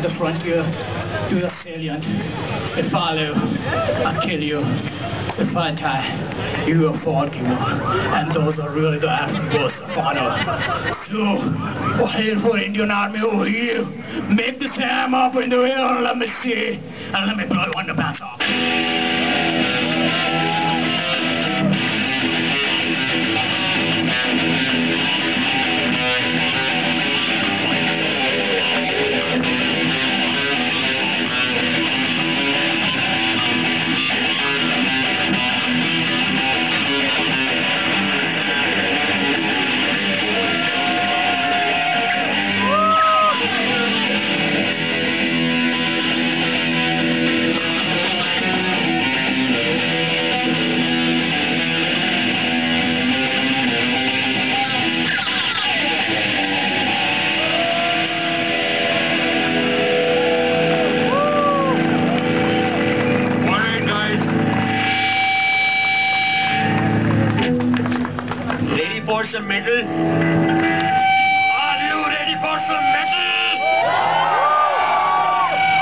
at the frontier. You're a salient. They follow and kill you. If I tie. You are forgiver. And those are really the African words of honor. So, hail for Indian Army over here. Make the time up in the air and let me see. And let me blow you on the back off. For some metal? Are you ready for some metal?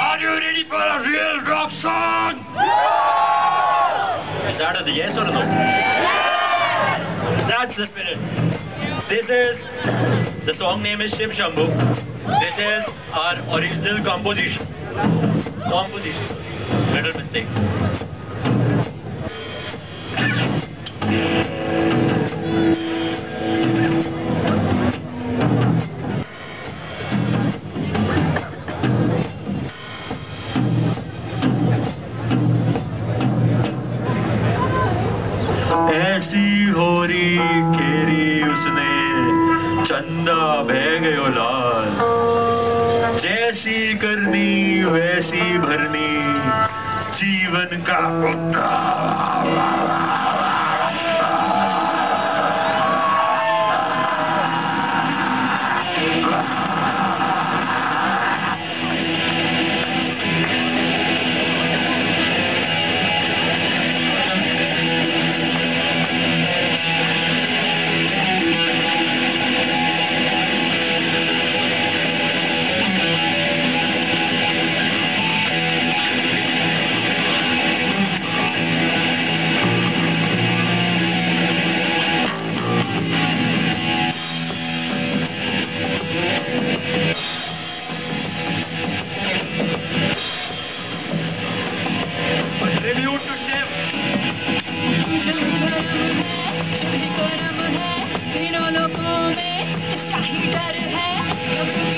Are you ready for a real rock song? Is that a yes or a no? That's the spirit. This is the song name is Shiv Shambhu. This is our original composition. Composition. Little mistake. जैसी करनी वैसी भरनी जीवन का उद्धार है। तीनों लोगों में इसका ही डर है